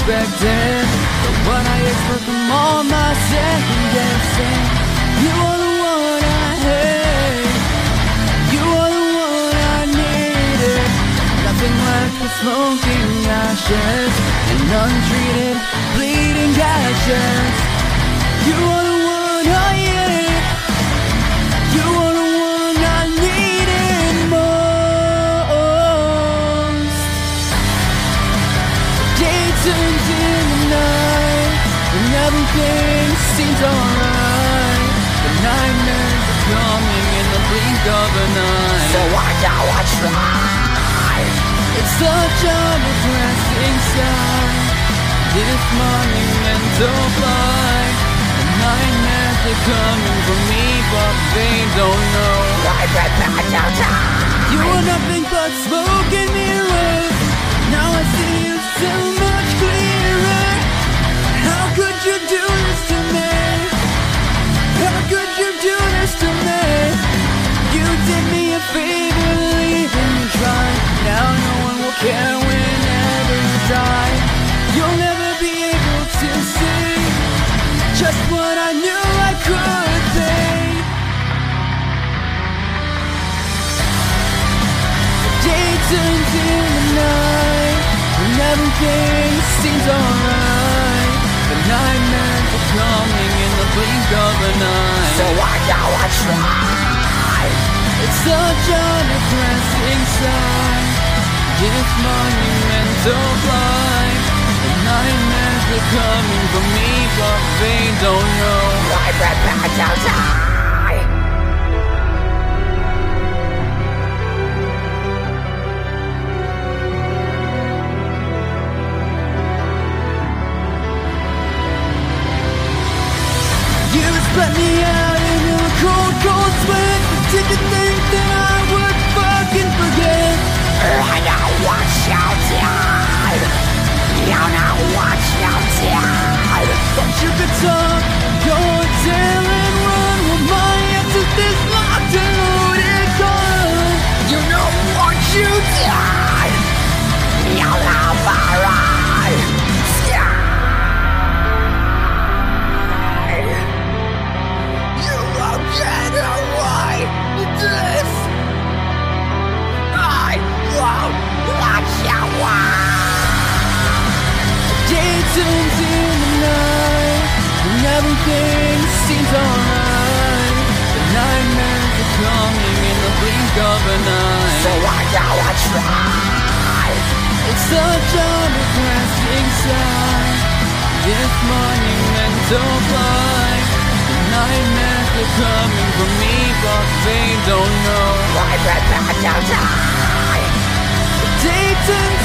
expected But what I expect from all my second guessing. You are the one I hate. You are the one I needed. Nothing like the smoking ashes And untreated bleeding gashes. You are the one I now I try? It's such a depressing sight This monumental flight The nightmares are coming for me But they don't know I bet back down You are nothing but smoke and mirrors Now I see you so much clearer How could you do this to me? How could you do this to me? You did me a favor in the night When everything seems alright The nightmares are coming in the blink of an eye So why now I try? It's such a depressing sight This monumental flight The nightmares are coming for me But they don't know I bet back down split me out in a cold, cold sweat. Did everything seems alright. The nightmares are coming in the blink of an eye. So why now I try. It's such a depressing sight. This monumental flight The nightmares are coming for me But they don't know. I bet back down die Day turns in the night